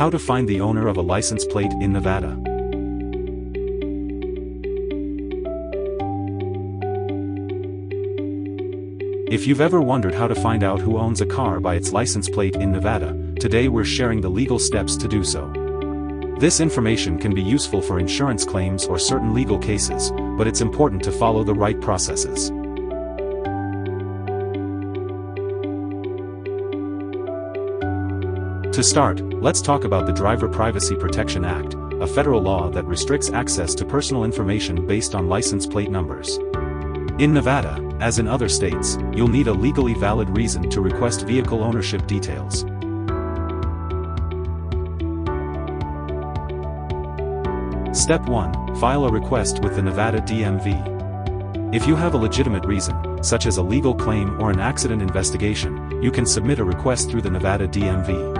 How to find the owner of a license plate in Nevada. If you've ever wondered how to find out who owns a car by its license plate in Nevada, today we're sharing the legal steps to do so. This information can be useful for insurance claims or certain legal cases, but it's important to follow the right processes. To start, let's talk about the Driver Privacy Protection Act, a federal law that restricts access to personal information based on license plate numbers. In Nevada, as in other states, you'll need a legally valid reason to request vehicle ownership details. Step 1. File a request with the Nevada DMV. If you have a legitimate reason, such as a legal claim or an accident investigation, you can submit a request through the Nevada DMV.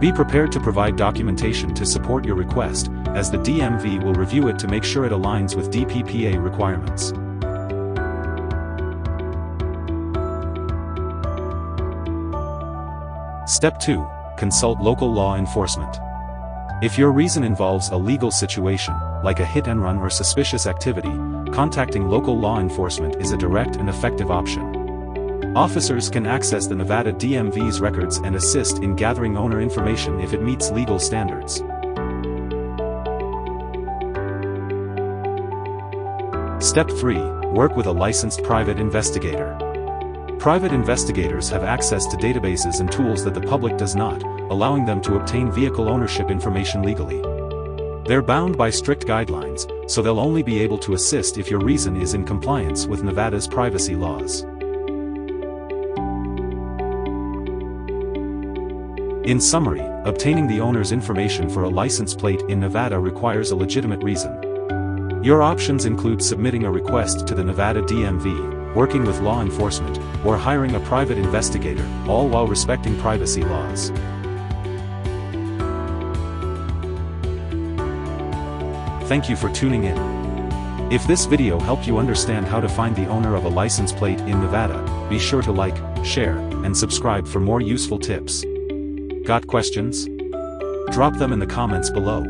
Be prepared to provide documentation to support your request, as the DMV will review it to make sure it aligns with DPPA requirements. Step 2. Consult local law enforcement. If your reason involves a legal situation, like a hit and run or suspicious activity, contacting local law enforcement is a direct and effective option. Officers can access the Nevada DMV's records and assist in gathering owner information if it meets legal standards. Step 3. Work with a licensed private investigator. Private investigators have access to databases and tools that the public does not, allowing them to obtain vehicle ownership information legally. They're bound by strict guidelines, so they'll only be able to assist if your reason is in compliance with Nevada's privacy laws. In summary, obtaining the owner's information for a license plate in Nevada requires a legitimate reason. Your options include submitting a request to the Nevada DMV, working with law enforcement, or hiring a private investigator, all while respecting privacy laws. Thank you for tuning in. If this video helped you understand how to find the owner of a license plate in Nevada, be sure to like, share, and subscribe for more useful tips. Got questions? Drop them in the comments below.